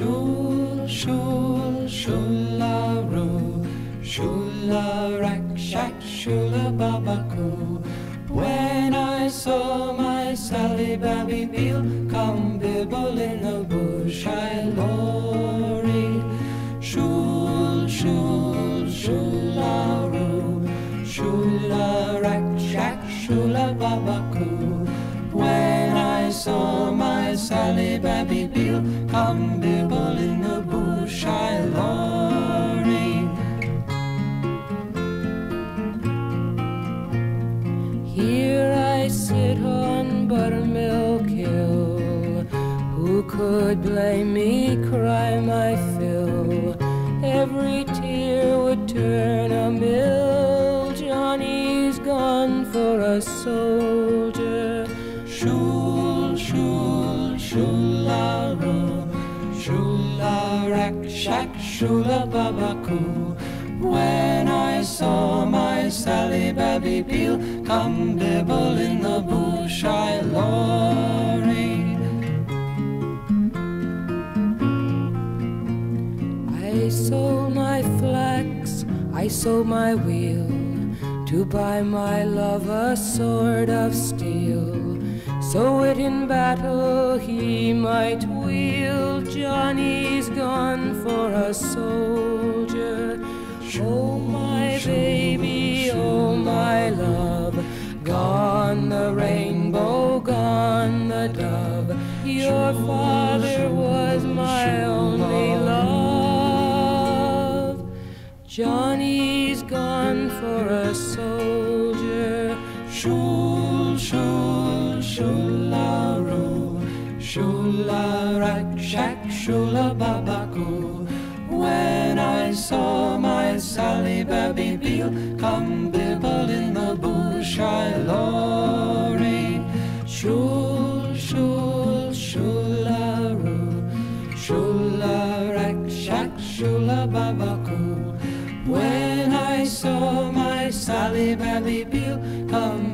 Shul, shul, shula ru, shula rak shak, shula babaku. When I saw my Sally baby, Beale my Sally Babby Beale come bibble in the bush, I lorry. Here I sit on Buttermilk Hill. Who could blame me? Cry my fill. Every tear would turn a mill. Johnny's gone for a soldier. Shul, shula, rack, shack, shula, babacoo. When I saw my Sally Babby Beale come bibble in the bush, I lorry. I sold my flax, I sold my wheel to buy my love a sword of steel. So it in battle he might wield. Johnny's gone for a soldier. Oh my baby, oh my love, gone the rainbow, gone the dove. Your father was my only love. Johnny's gone for a soldier. Shul, shul, shula, rack, shack, shula, babacoo. When I saw my Sally Babby Beale come bibble in the bush, I lorry. Shul, shul, shularoo, shula, rack, shack, shula, babacoo. When I saw my Sally Babby Beale come